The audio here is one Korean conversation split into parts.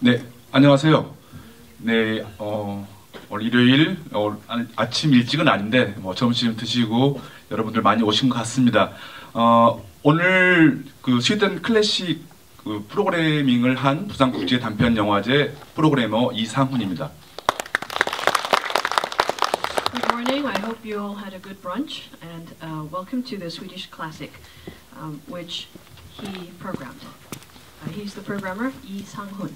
네, 안녕하세요. 네, 어, 오늘 일요일 어, 아, 침 일찍은 아닌데 뭐 점심 드시고 여러분들 많이 오신 것 같습니다. 어, 오늘 그 스웨덴 클래식 그 프로그래밍을 한 부산국제 단편 영화제 프로그래머 이상훈입니다. Good morning. I hope you all had a good brunch and uh, welcome to the Swedish Classic, um, which he programmed. Uh, he's the programmer Lee Sang-hun.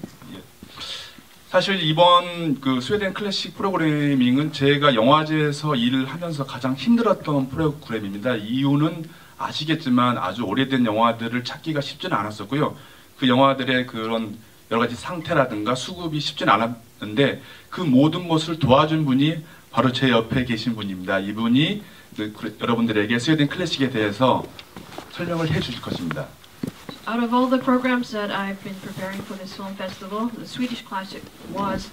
사실 이번 그 스웨덴 클래식 프로그래밍은 제가 영화제에서 일을 하면서 가장 힘들었던 프로그램입니다. 이유는 아시겠지만 아주 오래된 영화들을 찾기가 쉽지는 않았었고요. 그 영화들의 그런 여러 가지 상태라든가 수급이 쉽지는 않았는데 그 모든 것을 도와준 분이 바로 제 옆에 계신 분입니다. 이분이 그, 여러분들에게 스웨덴 클래식에 대해서 설명을 해 주실 것입니다. Out of all the programs that I've been preparing for this film festival, the Swedish Classic was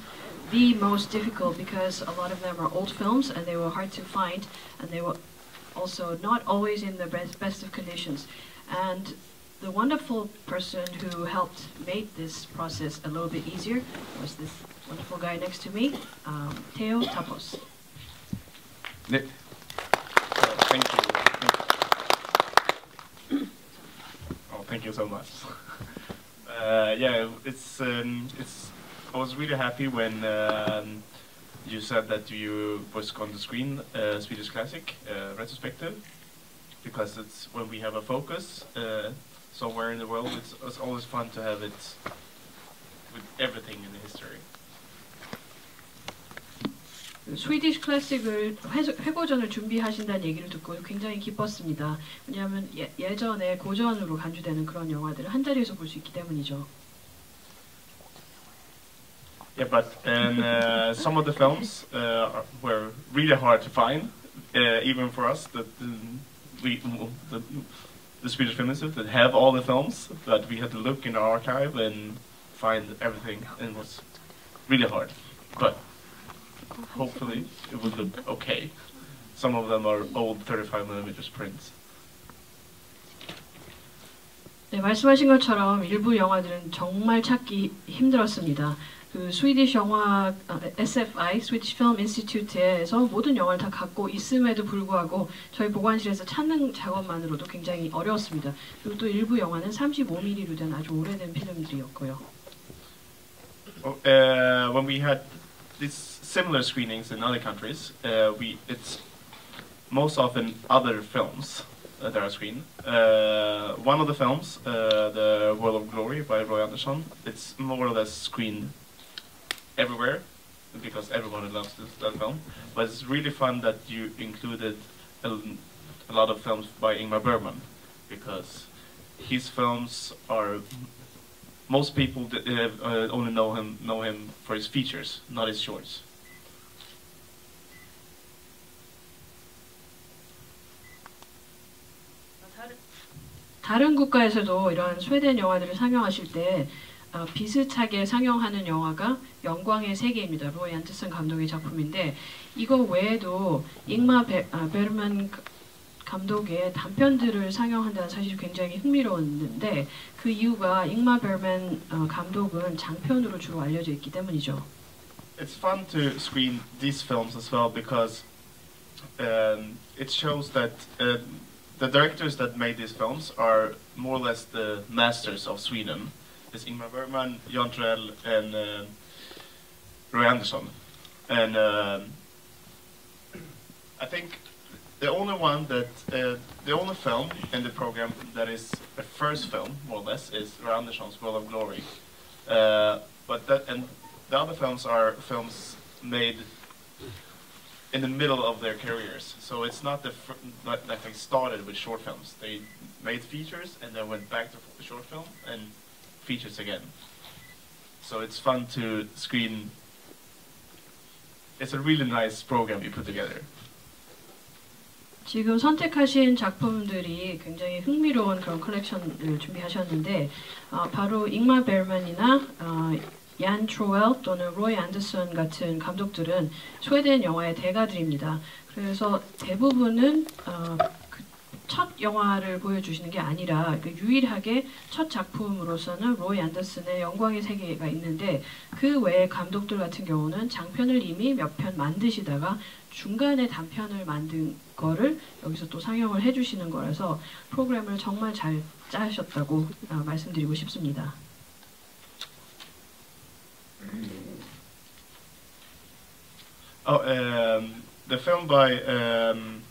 the most difficult because a lot of them are old films and they were hard to find and they were also not always in the best, best of conditions. And the wonderful person who helped make this process a little bit easier was this wonderful guy next to me, um, Theo Tapos. thank you. Thank you so much. uh, yeah, it's um, it's. I was really happy when um, you said that you was on the screen uh, Swedish Classic uh, retrospective, because it's when we have a focus uh, somewhere in the world. It's, it's always fun to have it with everything in the history. 스위디시 클래식을 회수- 회고전을 준비하신다는 얘기를 듣고 굉장히 기뻤습니다. 왜냐하면 예, 예전에 고전으로 간주되는 그런 영화들을 한 자리에서 볼 수 있기 때문이죠. Yeah, but and uh, some of the films uh, were really hard to find, uh, even for us. That um, we the, the Swedish Film Institute that have all the films, but we had to look in our archive and find everything, and it was really hard. But hopefully, it would look okay. Some of them are old 35 millimeters prints. 네, 말씀하신 것처럼 일부 영화들은 정말 찾기 힘들었습니다. 그 스위디시 영화 아, SFI 스위디시 필름 인스티튜트에서 모든 영화를 다 갖고 있음에도 불구하고 저희 보관실에서 찾는 작업만으로도 굉장히 어려웠습니다. 그리고 또 일부 영화는 35mm로 된 아주 오래된 필름들이었고요. Oh, uh, when we had these similar screenings in other countries, uh, we it's most often other films that are screened. Uh, one of the films, uh, The World of Glory by Roy Andersson, it's more or less screened everywhere because everyone loves this, that film. But it's really fun that you included a, a lot of films by Ingmar Bergman because his films are most people uh, uh, only know him know him for his features, not his shorts. 다른 국가에서도 이런 스웨덴 영화들을 상영하실 때 어, 비슷하게 상영하는 영화가 영광의 세계입니다. 로이 안트슨 감독의 작품인데 이거 외에도 잉마 베, 아, 베르만 가- 감독의 단편들을 상영한다는 사실이 굉장히 흥미로웠는데 그 이유가 잉마 베르만 어, 감독은 장편으로 주로 알려져 있기 때문이죠. It's fun to screen these films as well because um, it shows that uh, the directors that made these films are more or less the masters of Sweden. It's Ingmar Bergman, Jan Troell, and uh, Roy Andersson. And um, I think the only one that uh, the only film in the program that is a first film, more or less, is Roy Andersson's World of Glory. Uh, but that and the other films are films made in the middle of their careers. So it's not the that they started with short films. They made features and then went back to short film and features again. So it's fun to screen. It's a really nice program you put together. 지금 선택하신 작품들이 굉장히 흥미로운 그런 컬렉션을 준비하셨는데 어, 바로 잉마 벨만이나 어, 얀 트로웰 또는 로이 앤더슨 같은 감독들은 스웨덴 영화의 대가들입니다. 그래서 대부분은 어, 그 첫 영화를 보여주시는 게 아니라 그 유일하게 첫 작품으로서는 로이 앤더슨의 영광의 세계가 있는데 그 외에 감독들 같은 경우는 장편을 이미 몇 편 만드시다가 중간에 단편을 만든 거를 여기서 또 상영을 해주시는 거라서 프로그램을 정말 잘 짜셨다고 아, 말씀드리고 싶습니다. Oh, um, the film by um,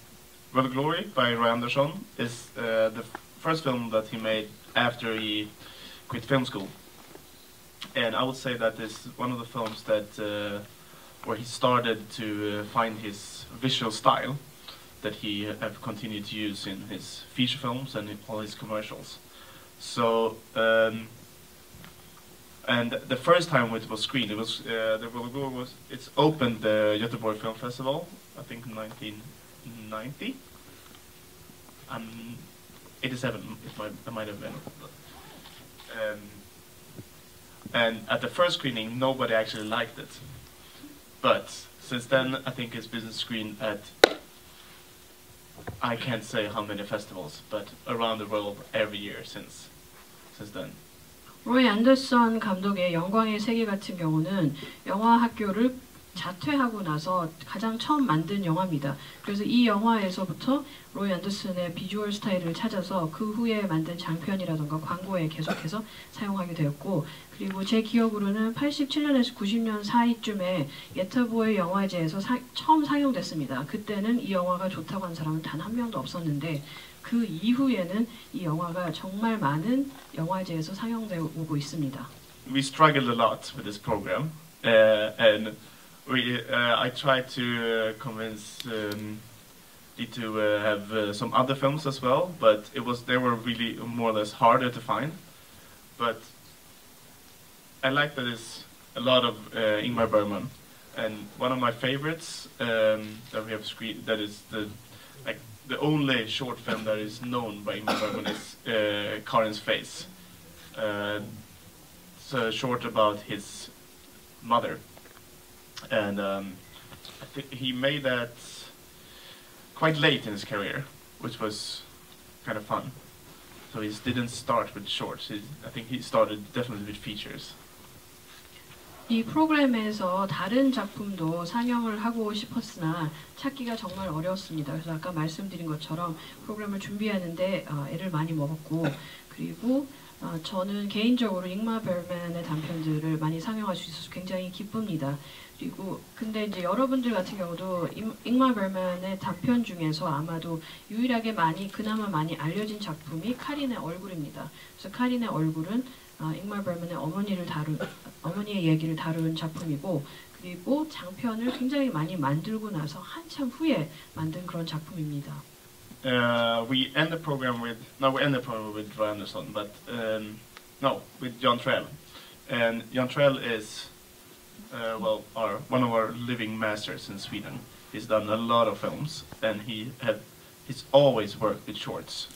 World Glory by Roy Andersson is uh, the first film that he made after he quit film school, and I would say that is one of the films that uh, where he started to uh, find his visual style that he have continued to use in his feature films and in all his commercials. So. Um, and the first time it was screened, it was uh, the was it's opened the Göteborg Film Festival, I think in 1990. Um, 87, it might, it might have been. Um, and at the first screening, nobody actually liked it. But since then, I think it's been screened at I can't say how many festivals, but around the world every year since since then. 로이 앤더슨 감독의 영광의 세계 같은 경우는 영화 학교를 자퇴하고 나서 가장 처음 만든 영화입니다. 그래서 이 영화에서부터 로이 앤더슨의 비주얼 스타일을 찾아서 그 후에 만든 장편이라던가 광고에 계속해서 사용하게 되었고 그리고 제 기억으로는 87년에서 90년 사이쯤에 예터보의 영화제에서 사- 처음 상영됐습니다. 그때는 이 영화가 좋다고 한 사람은 단 한 명도 없었는데 그 이후에는 이 영화가 정말 많은 영화제에서 상영되어 오고 있습니다. we struggled a lot with this program, uh, and we uh, I tried to uh, convince um, to uh, have some other films as well, but it was they were really more or less harder to find. But I like that it's a lot of uh, Ingmar Bergman, and one of my favorites um, that we have screened that is the like the only short film that is known by Ingmar Bergman is uh, Karin's Face. Uh, it's a short about his mother, and um, he made that quite late in his career, which was kind of fun. So he didn't start with shorts. He, I think he started definitely with features. 이 프로그램에서 다른 작품도 상영을 하고 싶었으나 찾기가 정말 어려웠습니다. 그래서 아까 말씀드린 것처럼 프로그램을 준비하는데 어, 애를 많이 먹었고 그리고 어, 저는 개인적으로 잉마 벨맨의 단편들을 많이 상영할 수 있어서 굉장히 기쁩니다. 그리고 근데 이제 여러분들 같은 경우도 임- 잉마 벨맨의 단편 중에서 아마도 유일하게 많이 그나마 많이 알려진 작품이 카린의 얼굴입니다. 그래서 카린의 얼굴은 어, 잉마 벨맨의 어머니를 다룬 어머니의 얘기를 다룬 작품이고 그리고 장편을 굉장히 많이 만들고 나서 한참 후에 만든 그런 작품입니다. Uh, we end the program with no, we end the program with Anderson, but um, no, with Jan Trell, and Jan Trell is uh, well our one of our living masters in Sweden. He's done a lot of films, and he have he's always worked with shorts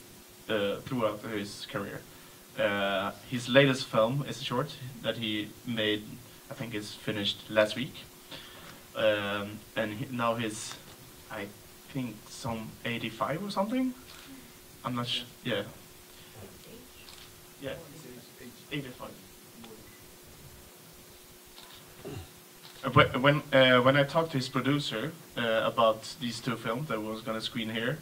uh, throughout his career. Uh, his latest film is a short that he made. I think is finished last week, um, and he, now he's, I think some 85 or something. I'm not sure. Yeah. Yeah. 85. Uh, wh- When uh, when I talked to his producer uh, about these two films that was gonna screen here,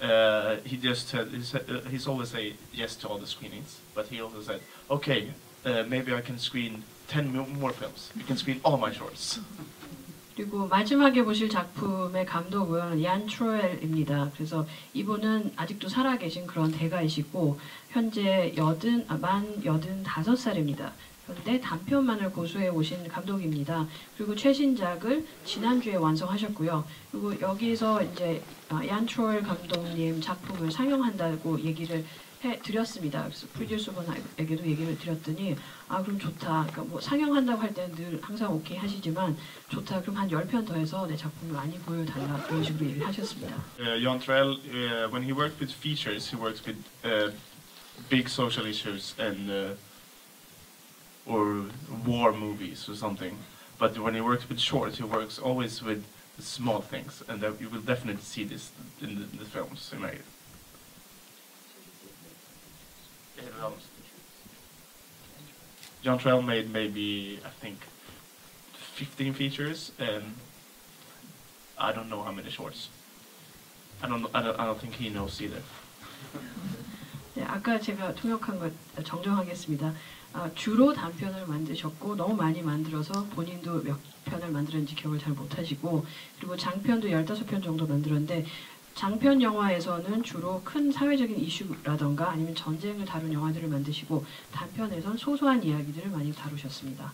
uh, he just said he said, uh, he's always say yes to all the screenings, but he also said, okay, uh, maybe I can screen 10 mo- more films. You can screen all my shorts. 그리고 마지막에 보실 작품의 감독은 얀 트로엘입니다. 그래서 이분은 아직도 살아계신 그런 대가이시고 현재 여든 아, 만 여든 다섯 살입니다. 그런데 단편만을 고수해 오신 감독입니다. 그리고 최신작을 지난주에 완성하셨고요. 그리고 여기서 이제 아, 얀 트로엘 감독님 작품을 상영한다고 얘기를 해 드렸습니다. 그래서 프로듀서 분에게도 얘기를 드렸더니 아 그럼 좋다. 그러니까 뭐 상영한다고 할 때는 늘 항상 오케이 하시지만 좋다. 그럼 한 10편 더 해서 내 작품을 많이 보여달라. 이런 식으로 얘기를 하셨습니다. Uh, Jan Trell, uh, when he worked with features, he works with uh, big social issues and uh, or war movies or something. But when he works with shorts, he works always with small things, and that you will definitely see this in the, the films he made. John Trell made maybe I think 15 features and I don't know how many shorts. I don't. I don't. I don't think he knows either. 네, 아까 제가 통역한 것 정정하겠습니다. 아, 주로 단편을 만드셨고 너무 많이 만들어서 본인도 몇 편을 만들었는지 기억을 잘 못하시고 그리고 장편도 15편 정도 만들었는데 장편 영화에서는 주로 큰 사회적인 이슈라던가 아니면 전쟁을 다룬 영화들을 만드시고 단편에선 소소한 이야기들을 많이 다루셨습니다.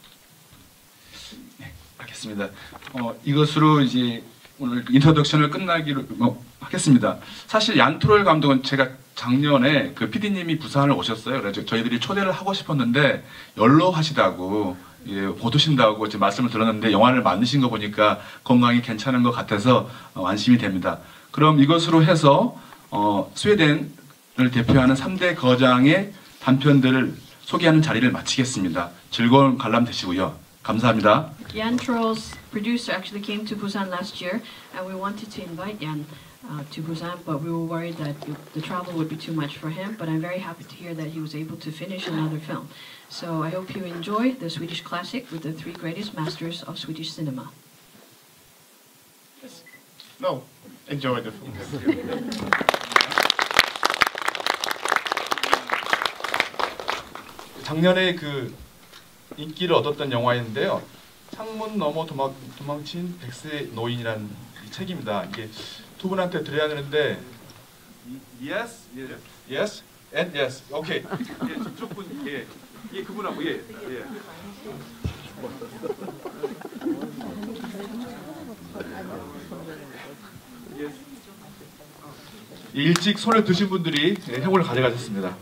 알겠습니다. 어, 이것으로 이제 오늘 인터덕션을 끝나기로 뭐, 하겠습니다. 사실 얀트롤 감독은 제가 작년에 그 PD님이 부산을 오셨어요. 그래서 저희들이 초대를 하고 싶었는데 연로하시다고 예, 못 오신다고 제 말씀을 들었는데 영화를 만드신 거 보니까 건강이 괜찮은 것 같아서 어, 안심이 됩니다. 그럼 이것으로 해서 어, 스웨덴을 대표하는 3대 거장의 단편들을 소개하는 자리를 마치겠습니다. 즐거운 관람 되시고요. 감사합니다. Jan Troll's producer actually came to Busan last year, and we wanted to invite Jan uh, to Busan, but we were worried that it- the travel would be too much for him. But I'm very happy to hear that he was able to finish another film. So I hope you enjoy the Swedish classic with the three greatest masters of Swedish cinema. No. Enjoy the film. 작년에 그 인기를 얻었던 영화인데요. 창문 너머 도망, 도망친 백세 노인이라는 이 책입니다. 이게 두 분한테 드려야 되는데 yes, yes, yes, and yes. 오케이. 예, 저쪽 분, 예, 예 그분하고 예, 예. 일찍 손을 드신 분들이 예, 행운을 가져가셨습니다.